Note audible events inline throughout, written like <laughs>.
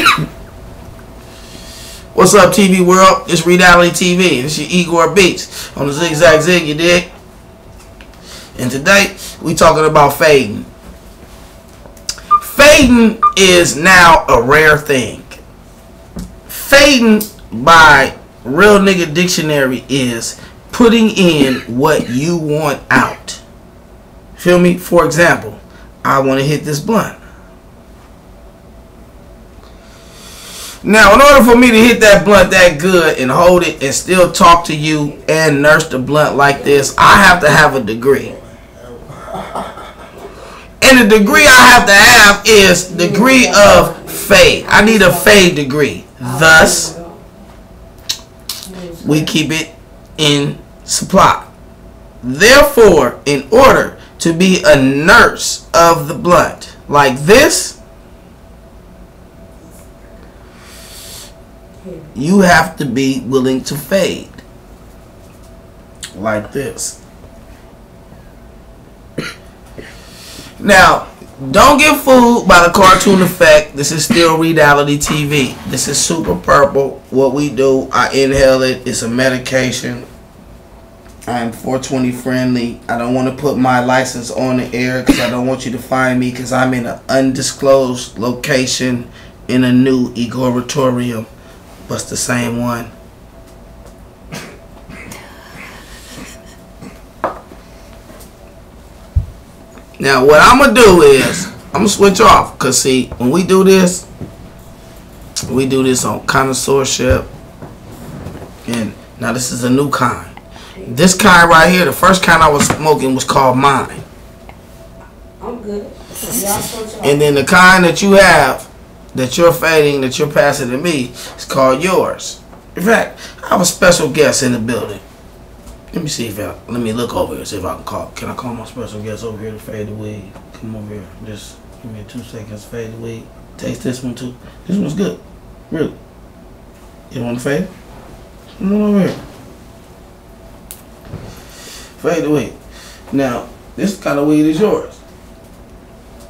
<coughs> What's up, TV world? It's Reality TV. It's your Igor Beatz on the Zigzag Zig, you dig? And today, we talking about fading. Fading is now a rare thing. Fading by Real Nigga Dictionary is putting in what you want out. Feel me? For example, I want to hit this blunt. Now, in order for me to hit that blunt that good and hold it and still talk to you and nurse the blunt like this, I have to have a degree. And the degree I have to have is degree of fade. I need a fade degree. Thus, we keep it in supply. Therefore, in order to be a nurse of the blunt like this, you have to be willing to fade like this. Now, don't get fooled by the cartoon effect. This is still reality TV. This is super purple. What we do, I inhale it. It's a medication. I'm 420 friendly. I don't want to put my license on the air because I don't want you to find me because I'm in an undisclosed location in a new Egoratorium. What's the same one? Now what I'm gonna do is I'm gonna switch off cause see when we do this, we do this on connoisseurship, and now this is a new kind. This kind right here, the first kind I was smoking was called mine. I'm good. And then the kind that you have that you're fading, that you're passing to me, is called yours. In fact, I have a special guest in the building. Let me see if I, let me look over here, see if I can call. Can I call my special guest over here to fade the weed? Come over here. Just give me two seconds, fade the weed. Taste this one too. This one's good. Really. You want to fade? Come on over here. Fade the weed. Now, this kind of weed is yours.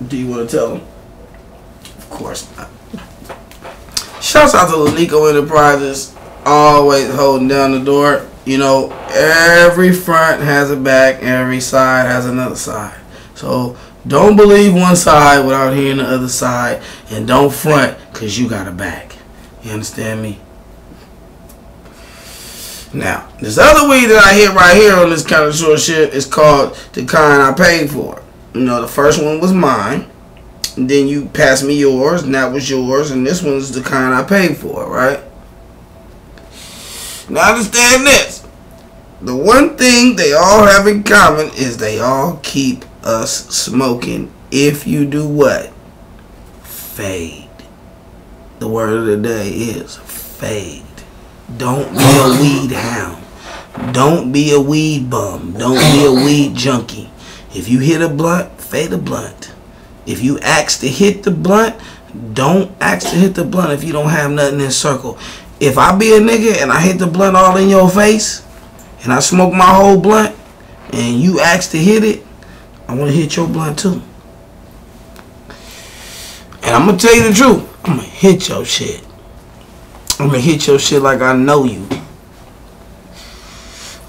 Do you want to tell them? Course not. Shouts out to Lanico Enterprises, always holding down the door. You know, every front has a back, every side has another side. So don't believe one side without hearing the other side, and don't front because you got a back. You understand me? Now, this other weed that I hit right here on this kind of short shit is called the kind I paid for. You know, the first one was mine. Then you pass me yours, and that was yours, and this one's the kind I paid for, right? Now understand this. The one thing they all have in common is they all keep us smoking if you do what? Fade. The word of the day is fade. Don't be a <laughs> weed hound. Don't be a weed bum. Don't be a weed junkie. If you hit a blunt, fade a blunt. If you ask to hit the blunt, don't ask to hit the blunt if you don't have nothing in circle. If I be a nigga and I hit the blunt all in your face, and I smoke my whole blunt, and you ask to hit it, I want to hit your blunt too. And I'm gonna tell you the truth. I'm gonna hit your shit. I'm gonna hit your shit like I know you.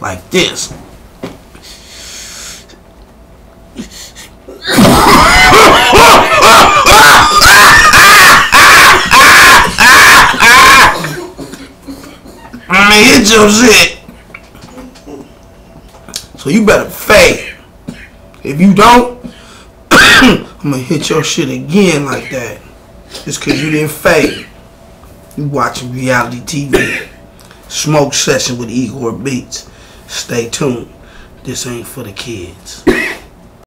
Like this. Hit your shit. So you better fade. If you don't, <coughs> I'm gonna hit your shit again like that. Just cause you didn't fade. You watching reality TV. Smoke session with Igor Beatz. Stay tuned. This ain't for the kids.